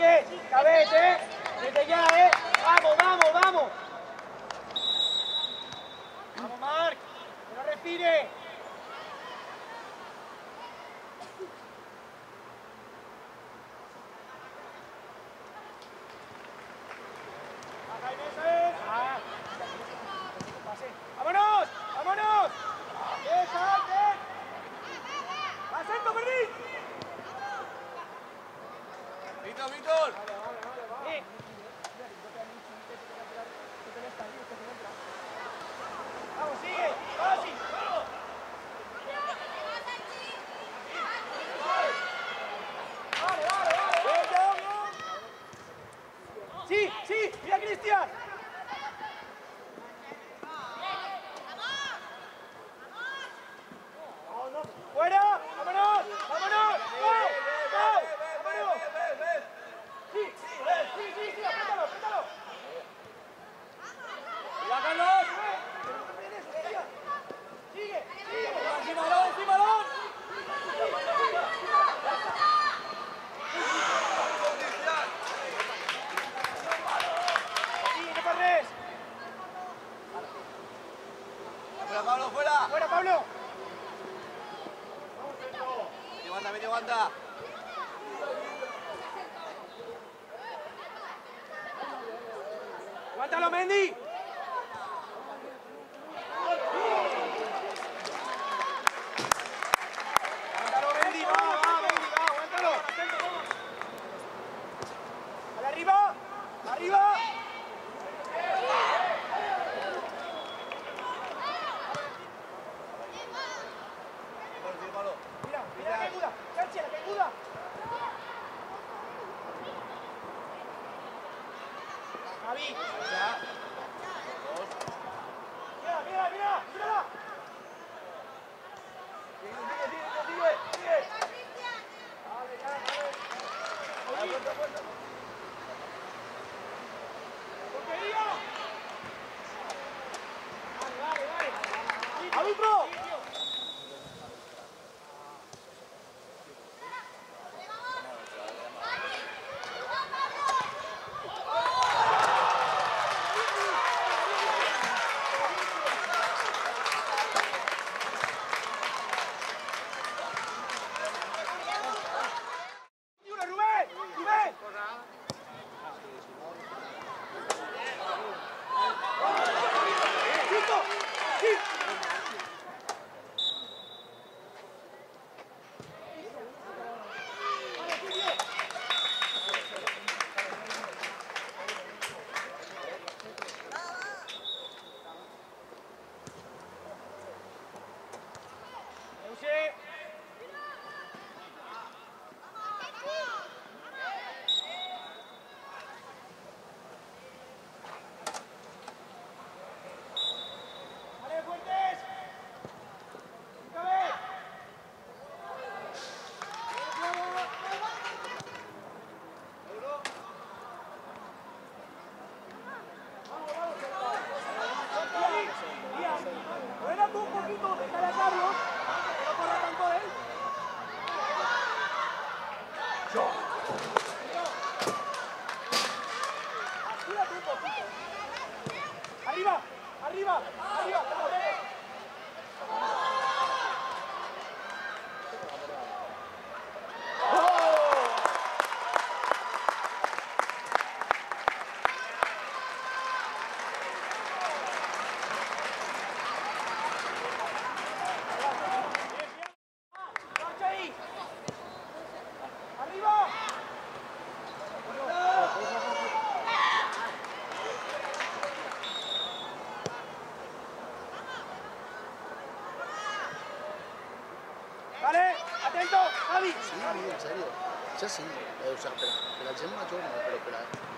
Enrique, cabeza, ¿eh? Desde ya, ¿eh? Vamos, vamos, vamos. Víctor, Víctor. Sí. Vamos, sigue. Vamos. Pablo, fuera. Fuera, Pablo. Medio banda, medio banda. ¡Aguántalo, Mendy! Javi, ya. Javi? Sí, en serio. Yo sí. O sea, pero, pero el Gemma no, pero, pero